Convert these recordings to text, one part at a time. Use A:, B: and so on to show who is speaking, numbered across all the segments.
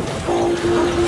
A: Oh, my God.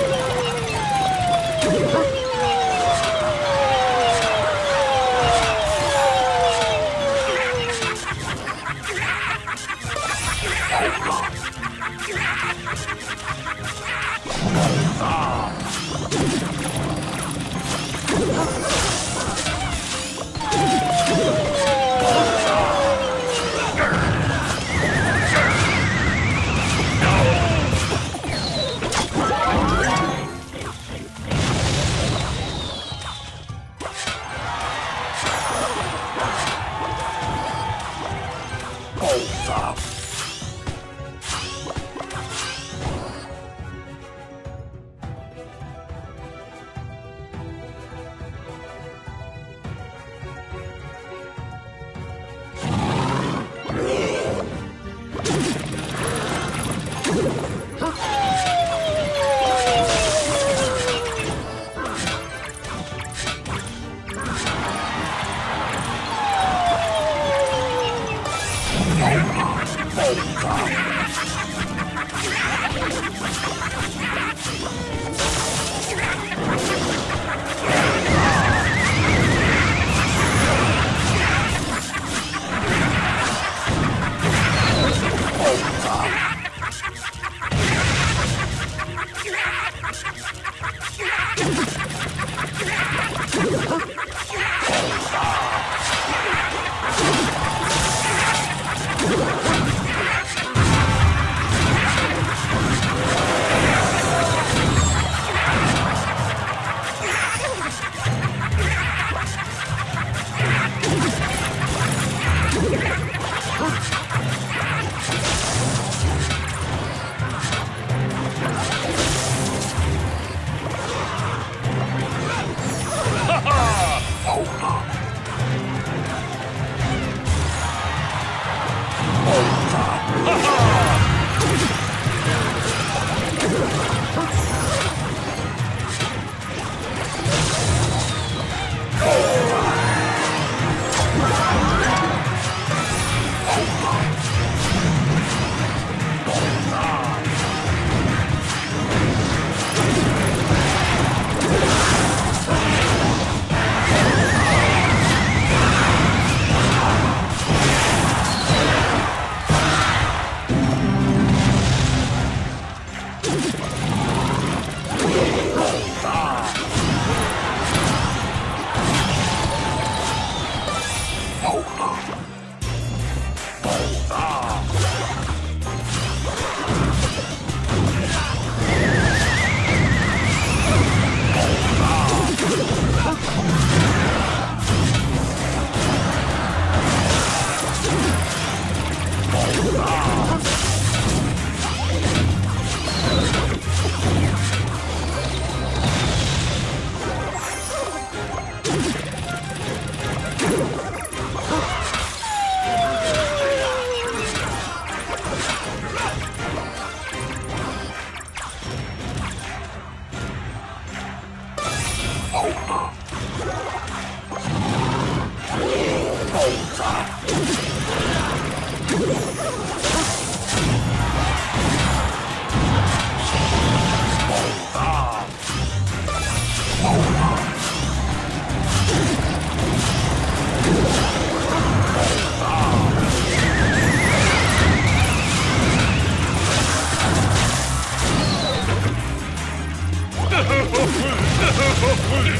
A: 爆炸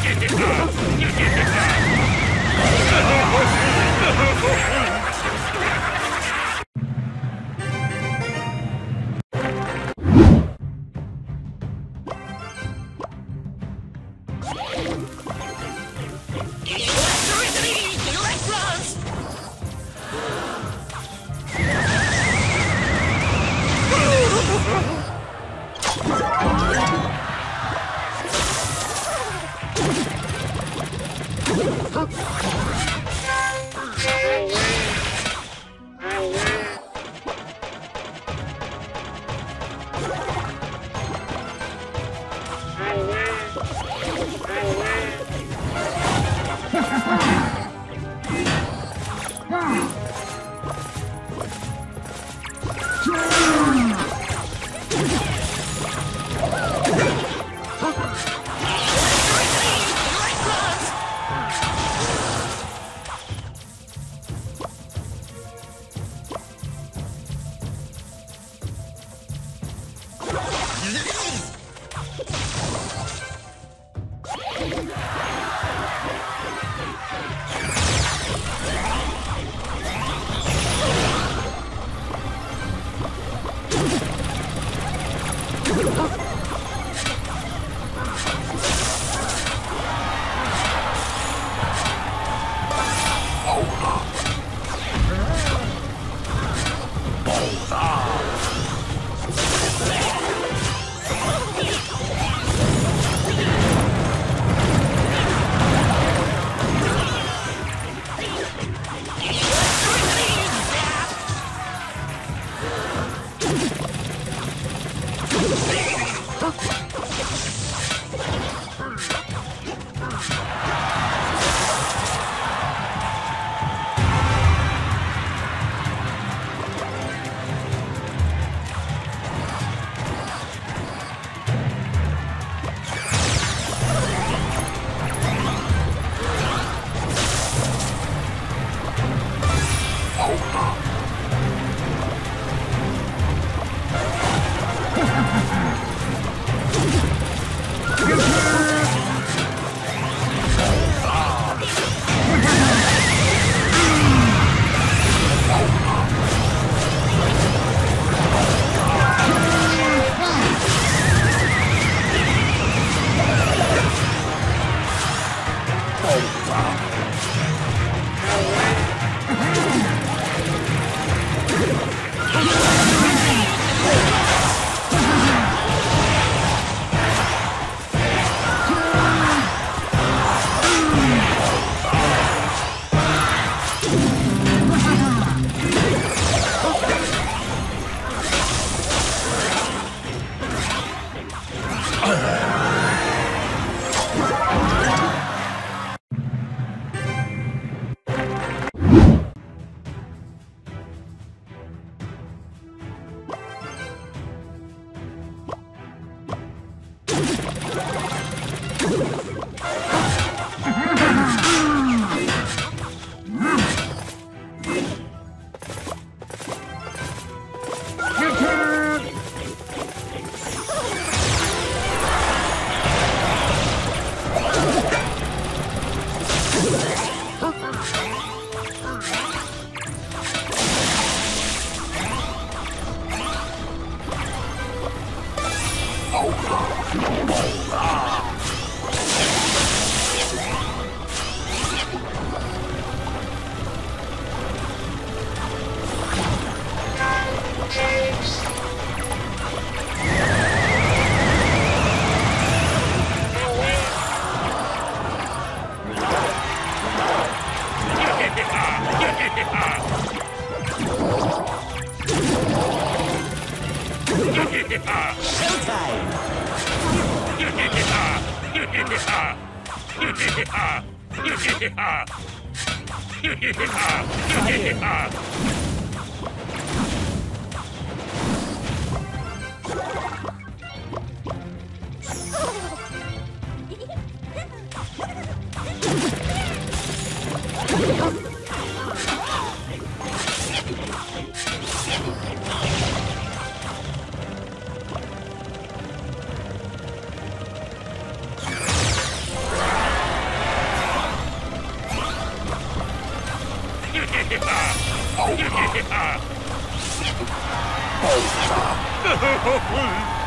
A: Get it! Get it! Yeah. あっ Arr! Oh! ほ い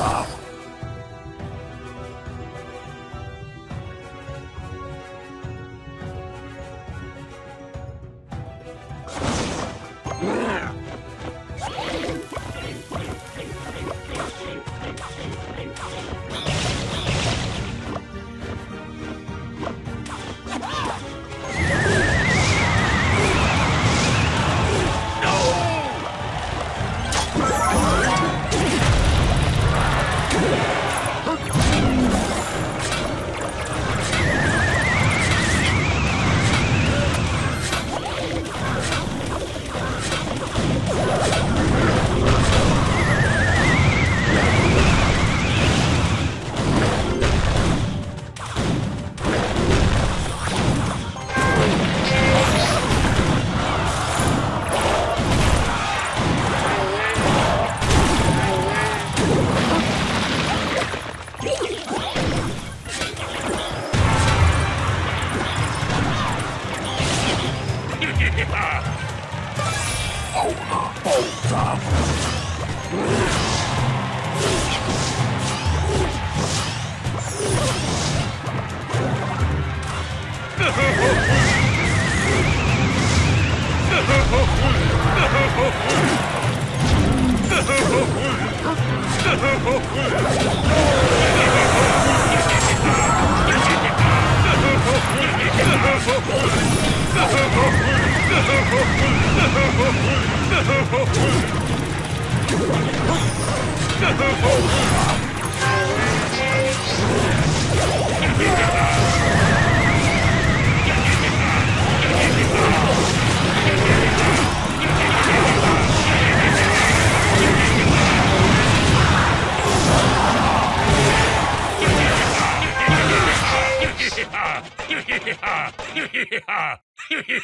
A: far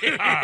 A: yeah.